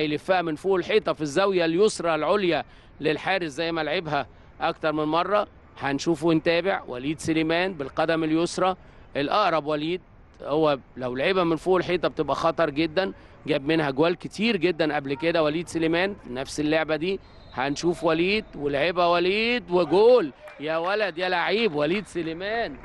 يلفها من فوق الحيطة في الزاوية اليسرى العليا للحارس زي ما لعبها أكتر من مرة. هنشوف ونتابع. وليد سليمان بالقدم اليسرى. الأقرب وليد هو لو لعبها من فوق الحيطة بتبقى خطر جدا. جاب منها جوال كتير جدا قبل كده. وليد سليمان نفس اللعبة دي. هنشوف وليد. ولعبها وليد. وجول. يا ولد يا لعيب. وليد سليمان.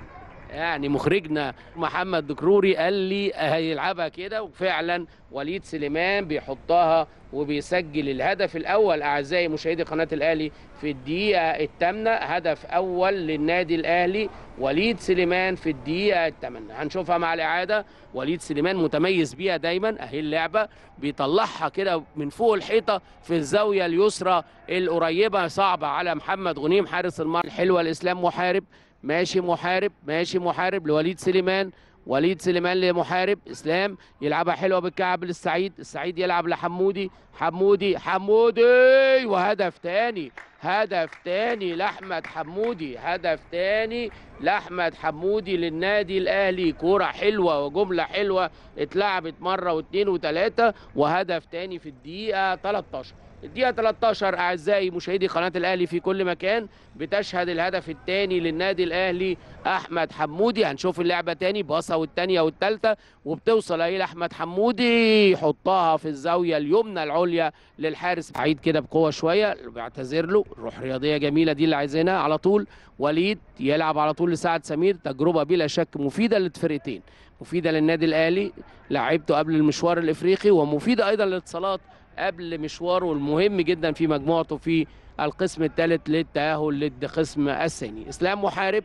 يعني مخرجنا محمد دكروري قال لي هيلعبها كده وفعلا وليد سليمان بيحطها وبيسجل الهدف الأول. أعزائي مشاهدي قناة الأهلي في الدقيقة الثامنه هدف أول للنادي الأهلي وليد سليمان في الدقيقة الثامنه هنشوفها مع الإعادة. وليد سليمان متميز بيها دايما أهي اللعبة بيطلعها كده من فوق الحيطة في الزاوية اليسرى القريبة صعبة على محمد غنيم حارس المرمى الحلوة الإسلام محارب. ماشي محارب ماشي محارب لوليد سليمان وليد سليمان لمحارب إسلام يلعبها حلوة بالكعب للسعيد السعيد يلعب لحمودي حمودي حمودي وهدف تاني. هدف تاني لأحمد حمودي هدف تاني لأحمد حمودي للنادي الأهلي. كورة حلوة وجملة حلوة اتلعبت مرة واثنين وثلاثه وهدف تاني في الدقيقة 13 الدقيقة 13 أعزائي مشاهدي قناة الأهلي في كل مكان بتشهد الهدف الثاني للنادي الأهلي أحمد حمودي. هنشوف اللعبة تاني باصة والثانية والثالثة وبتوصل أهي لأحمد حمودي يحطها في الزاوية اليمنى العليا للحارس عيد كده بقوة شوية بيعتذر له. روح رياضية جميلة دي اللي عايزينها. على طول وليد يلعب على طول لسعد سمير. تجربة بلا شك مفيدة للفرقتين. مفيدة للنادي الأهلي لعبته قبل المشوار الإفريقي ومفيدة أيضا للاتصالات قبل مشواره. المهم جدا في مجموعته في القسم الثالث للتأهل للقسم الثاني. إسلام محارب.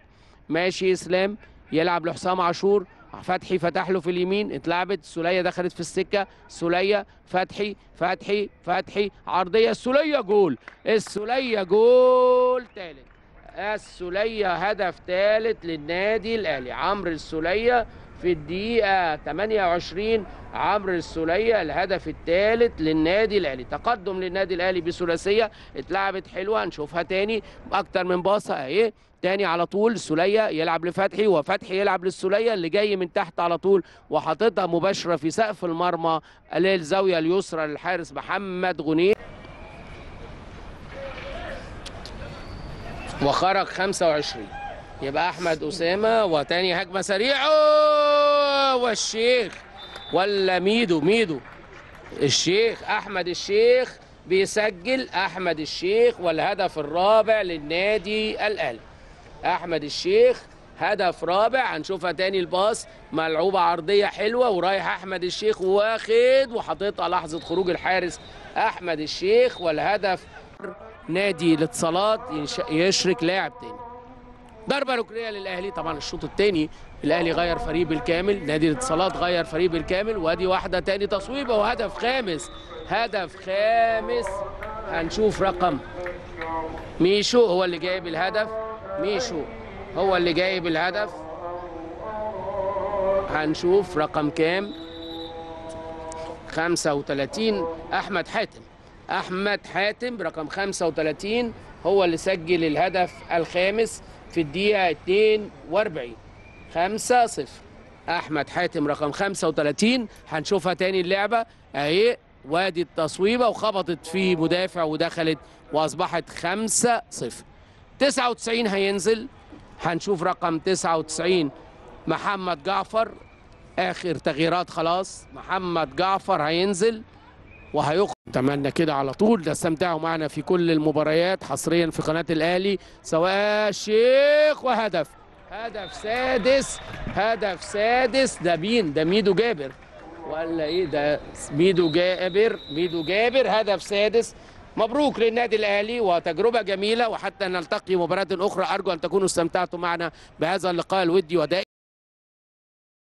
ماشي إسلام. يلعب لحسام عاشور. فتحي فتح له في اليمين اتلعبت السوليه دخلت في السكة السوليه فتحي فتحي فتحي عرضية السوليه جول. السولية جول ثالث السولية هدف ثالث للنادي الأهلي. عمرو السولية في الدقيقة 28 عمرو السولية الهدف الثالث للنادي الأهلي. تقدم للنادي الأهلي بثلاثية اتلعبت حلوة هنشوفها تاني. أكتر من باصة أهي تاني على طول السولية يلعب لفتحي وفتحي يلعب للسولية اللي جاي من تحت على طول وحاططها مباشرة في سقف المرمى للزاوية اليسرى للحارس محمد غنيم وخرج 25 يبقى أحمد أسامة وتاني هجمة سريعة. والشيخ ولا ميدو؟ ميدو. الشيخ أحمد الشيخ بيسجل أحمد الشيخ والهدف الرابع للنادي الأهلي. أحمد الشيخ هدف رابع هنشوفها تاني الباص. ملعوبة عرضية حلوة ورايح أحمد الشيخ واخد وحاططها لحظة خروج الحارس أحمد الشيخ والهدف نادي الاتصالات يشرك لاعب تاني. ضربة ركنية للأهلي. طبعا الشوط الثاني الأهلي غير فريق بالكامل. نادي الاتصالات غير فريق بالكامل. وأدي واحدة تاني تصويبه وهدف خامس. هدف خامس. هنشوف رقم. ميشو هو اللي جايب الهدف. ميشو هو اللي جايب الهدف. هنشوف رقم كام؟ 35 أحمد حاتم. أحمد حاتم رقم 35 هو اللي سجل الهدف الخامس في الدقيقة 42 5 0 أحمد حاتم رقم 35 هنشوفها تاني اللعبة. أهي وادي التصويبة وخبطت في مدافع ودخلت وأصبحت 5 0 99 هينزل. هنشوف رقم 99 محمد جعفر. آخر تغييرات خلاص. محمد جعفر هينزل. وهيخرج اتمنى كده على طول. ده استمتعوا معنا في كل المباريات حصريا في قناة الأهلي سواء الشيخ وهدف. هدف سادس هدف سادس. ده مين؟ ده ميدو جابر. ولا إيه ده؟ ميدو جابر ميدو جابر. هدف سادس. مبروك للنادي الأهلي وتجربة جميلة وحتى نلتقي مباراة أخرى. أرجو أن تكونوا استمتعتوا معنا بهذا اللقاء الودي ودائما